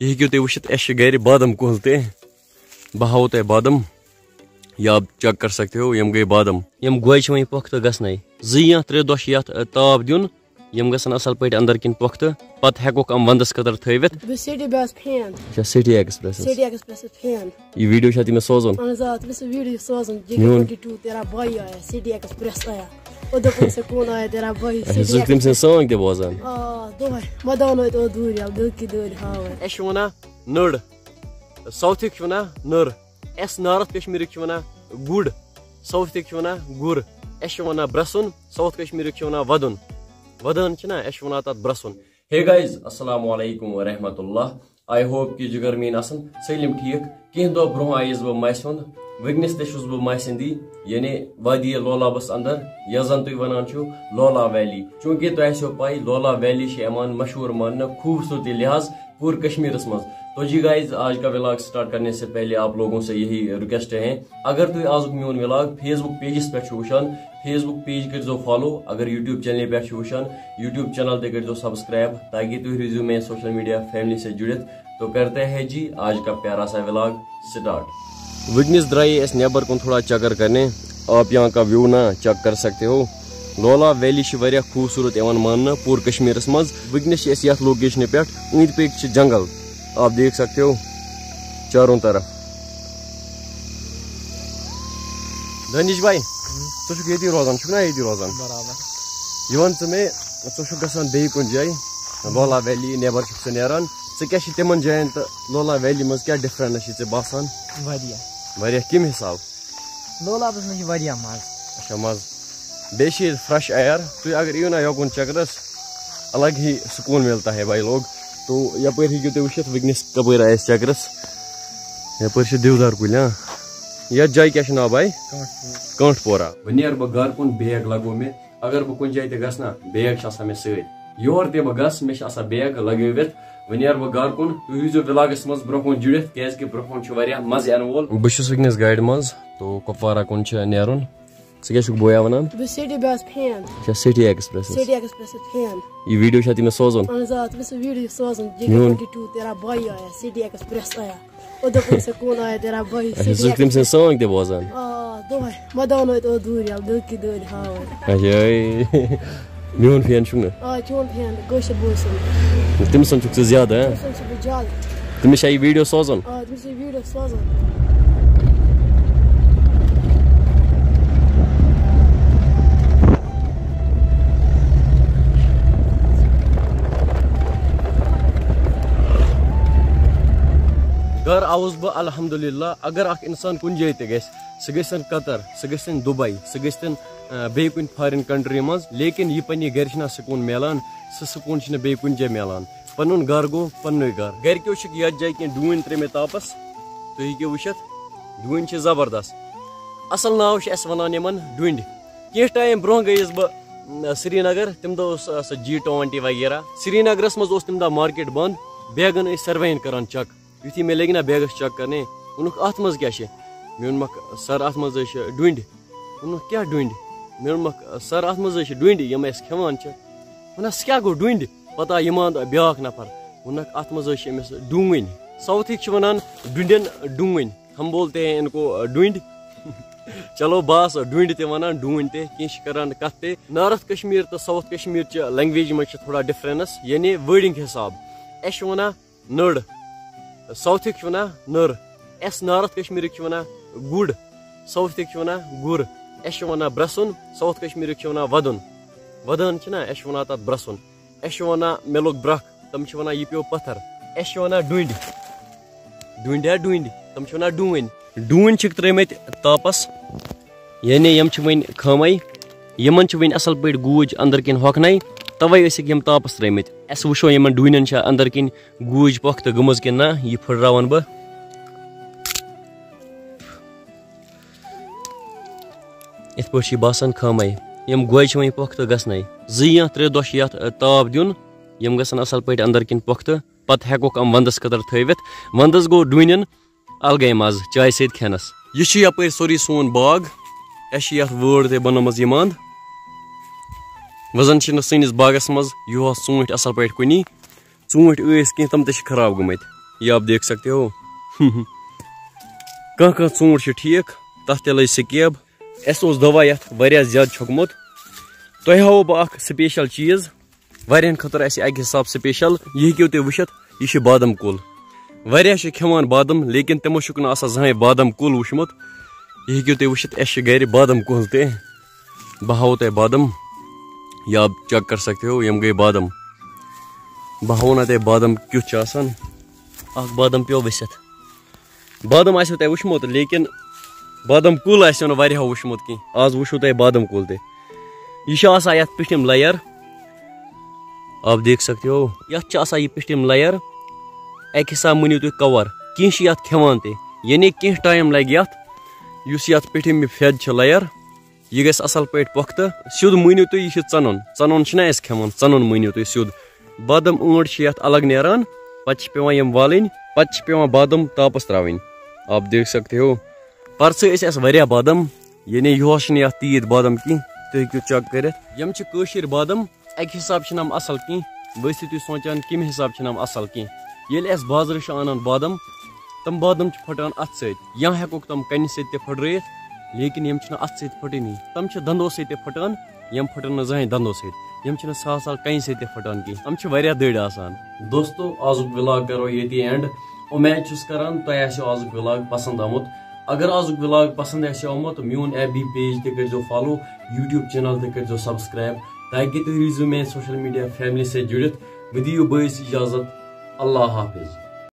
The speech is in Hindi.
यह हेकियो तुम वुचित अस गर बादम कुल ते बह हाव तुम बादम या आप चेक कर सकते हो यम गई बादम यम गोज वह पुख्त गसन जी या त्रे दह यथ ताप दिन यम गसन असल पे अंदर किन पुख्त पत हेकोक हम वंदस खतर थवित अच्छा city express city express fan ये वीडियो शायद मैं सोजन अनजा तुम से वीडियो सोजन जी22 तेरा भाई आया सिटी एक्सप्रेस आया उधर से कौन आया तेरा भाई सिटी तुम से सॉन्ग दे बोजन आ दो मदान तो दूर या दिल की दूर हाँ एश वना नड़ साउथिक वना नड़ एस नार्थ कश्मीर वन गुड़ साउथ वन गुर एस वन ब्रसन साउथ कश्मीर वन वदन वदन एस वन तथ ब्रसन हे गाइज़ अस्सलाम वालेकुम वरहमतुल्लाह आई होप कि जिगर मीन असन सलिम ठीक कह दो ब्रोह आयस बह मस वनस तुस बह मसंदी यानी वादी लोलाबस अंदर यह जन तुम वन लोला वैली चूँकि तुह पाई लोला वैली मशहूर मान खूबसूरती लिहाज पूरे कश्मीर मज तो जी गाइज़ आज का व्लॉग स्टार्ट करने से पहले आप लोगों से यही रिक्वेस्ट है अगर तुम आज मोन व्लॉग फेसबुक पेजस पे वुचान फेसबुक पेज कर फॉलो अगर यूट्यूब चैनल पे वुचान यूट्यूब चैनल ते कर सब्सक्राइब ताकि तुम रिज्यू में सोशल मीडिया फैमिली से जुड़ित तो करते हैं जी आज का प्यारा सा व्लॉग स्टार्ट वनस द्राए नबर कुन थोड़ा चक्कर करने। आप यहाँ का व्यू ना चेक कर सकते हो। लोला वैली वह खूबसूरत मान पूरे कश्मीर मज वनस लोकेशन पे अंद पे जंगल। आप देख सकते हो चारों तरफ़। धनीश भाई ये रोजान ना ये रोजान। ये वन मे ग बे कुन जाए लोला वैली नबर से नान क्या तिम जायन तो लोला वैली मज क्या डिफरेंस बासान? कम हिसाब लोला मज अच्छा मज बे फ्रेश एयर तुम अगर यो ना योकुन चक्करस अलग ही सुकून मिलता है भाई लोग तो यप हेकू तुम वुत वनस कप आस चक्रस यप दिवदार कुल हाँ ये जाय क्या नाव भाई कंठपोरा वह नीर बह घर कुन बैग लगो मे अगर बह कुन जाए गना बैग मे सोर तह बह गस मे बैग लगवित वह नीर बह घर कुन तुम रोजो विलागस मज ब्रो जुड़ित क्या ब्रो मज इन वोल बस वनस गाड़ मज तो कुपवारा कुन नेरुन Você quer que eu boia não? Do City Bus Fan. Já City Express. City Express Fan. E vídeo já tinha sozon. Exato, você vídeo sozon. Diga que tu terá boia, City Express é. Udah pun sekuna ya terá boia. Jesus tem sensação que bozan. Ah, dois. Madonna itu duri, al dulki duri hawa. Ajay. Mion fan şunu. Ah, çon fan, goşa bolsun. Tim son çok ziyade ha. Tim son çok ziyade. Tim şey video sozon. Ah, tim şey video sozon. घर आउस बह अलहमदिल्ला अगर अख इंसान कुन जाए त सह गन कतर सह गन दुबई सह कुन फॉरेन कंट्री मज लेकिन यह पन्ने गर सकून मिलान सह सुकून बे कुन जाए मिलान पन घर गो पन्न घर गरको ये जाए कह डून त्रे तापस तुम हेको वुत डून ज़बरदस्त असल नाव वन डुंड कह टाइम ब्रोह गयस बह श्रीनगर तम दह जी ट्वेंटी वगैरह श्रीनगरस मज तम दह मार्केट बंद बैगन सर्वेन कर चक युथी मे लगे ना बैगस चक करने वोनुक अत मज क्या मे वोनमक सर अत मज डुंड वोनुक क्या डुंड मे वोनमक सर अत मज डुंड यम अस खेवान वनस क्या गो डुंड पता यमान ब्या नफर वोनक अत मज अमिस डून साउथिक वनान डुंडन डून हम बोलते हैं इनको डुंड चलो बास डुंड ते वन डून ते कह करान कत ते नॉर्थ कश्मीर तो साउथ कश्मीर लैंग्वेज मज थोड़ा डिफरेंस यानी वर्डिंग हिसाब। अस वन नड़ साउथिक वन नर। एस नार्थ कश्मीर वन गुड़ साउथिक वन गुर एस वन ब्रसन, साउथ कश्मीर वन वदन। वदन एस वन तथ एस वन मे लोग ब्रख, तम वन यह पे पत्थर। एस वन डुंड डुंड डुंड तम वन डून डून त्रेमत तापस। यानी यम वन खमे यमन वन असल पे गूज अंदर किन हकन तवे यम तापस त्रेमत अस वो इन डून अंदर किन गूज पख तो गम कि ना यह फुर्रान बह इत पे बासान खमे यम गोज वो पख तो गसन जी या त्रे दह ताप दिन यम गसन असल पे अंदर किन पख तो पत हेकोक हम वंदस खतर थवित गो डून अलगे मज चाय सत खेनस यह सोरी सोन बाग अस वर्ड ते बनम यह वज़न सनिस बागस मज यह ूट असल पे कुनी ूट कह तम खराब गमत ये आप देख सकते हो कह कह ूट ठीक तथ ते लज अस दवा ये ज़्यादा छोकमुत तुह हाव बह स्पेशल चीज़ वारियन खतर अक हिसाब स्पेशल यह हेको तुम वुत यह बादम कुल वारिया खेवान बादम लेकिन तमो जहें बादम कुल वुचमुत यह हेको तुम वुत अस गर बादम कुल ते बह हाव तुम बादम या आप चेक कर सकते हो यम गई बादम बह वना तुम बादम क्युत बादम पे वसित बादम आसो तुम वुचमुत लेकिन बादम कुल आसो वारिया वुचमुत कह आज वुचो तुम बादम कुल ते यह ये पिटिम लयर आप देख सकते हो यह यह पिटिम लयर अक हिसाब मनियो तुम कवर कह ये खेवान ते यानी कह टाइम लगे ये पिटिम फेद लयर यह गस असल पे पुख्त सिद मनियो तुम यह चनन चनन खेवान चनन मनियो तुम सिद बादम ऊँट ये अलग नान पे पेवान वालन पे पेवान बादम तापस त्रावन आप देख सकते हो परस बादम यानी यह तीत बादम कह चेक कर बादम अक हिसाब नम असल कह तुम सोचान कम हिसाब नम असल कह ये बाज़ार आनान बादम तम बादम फटान अत हेकोक तम कन सटरत लेकिन यम अत सटनी तम दंदो सत फटान यम फटन जहें दंदो सत यम साल साल कन सत फटान कह तम दड़ आसान दोस्तों आजुक व्लॉग करो ये एंड उम्मीद करान तुम आजुक व्लॉग पसंद आमुत अगर आज व्लॉग पसंद आमुत तो मोन एफ़ बी पेज तक फॉलो यूट्यूब चैनल तक सब्सक्राइब ताकि तुम रोजो मे सोशल मीडिया फैमिली से जुड़ित मे दियो बस इजाज़त अल्लाह हाफिज